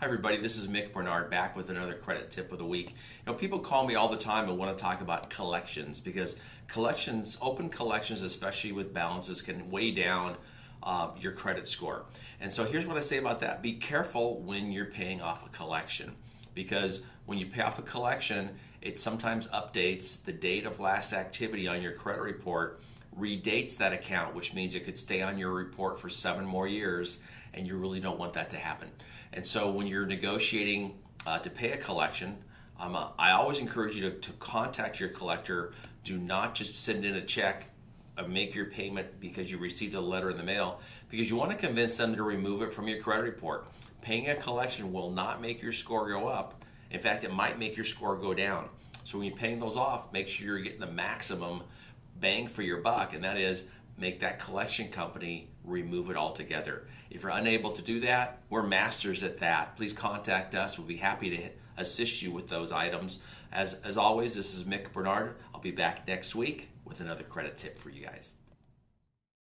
Hi everybody, this is Mick Bernard back with another credit tip of the week. You know, people call me all the time and want to talk about collections because collections, open collections, especially with balances, can weigh down uh, your credit score. And so here's what I say about that. Be careful when you're paying off a collection because when you pay off a collection, it sometimes updates the date of last activity on your credit report redates that account, which means it could stay on your report for seven more years, and you really don't want that to happen. And so when you're negotiating uh, to pay a collection, um, uh, I always encourage you to, to contact your collector. Do not just send in a check make your payment because you received a letter in the mail because you want to convince them to remove it from your credit report. Paying a collection will not make your score go up. In fact, it might make your score go down. So when you're paying those off, make sure you're getting the maximum bang for your buck, and that is make that collection company remove it altogether. If you're unable to do that, we're masters at that. Please contact us. We'll be happy to assist you with those items. As, as always, this is Mick Bernard. I'll be back next week with another credit tip for you guys.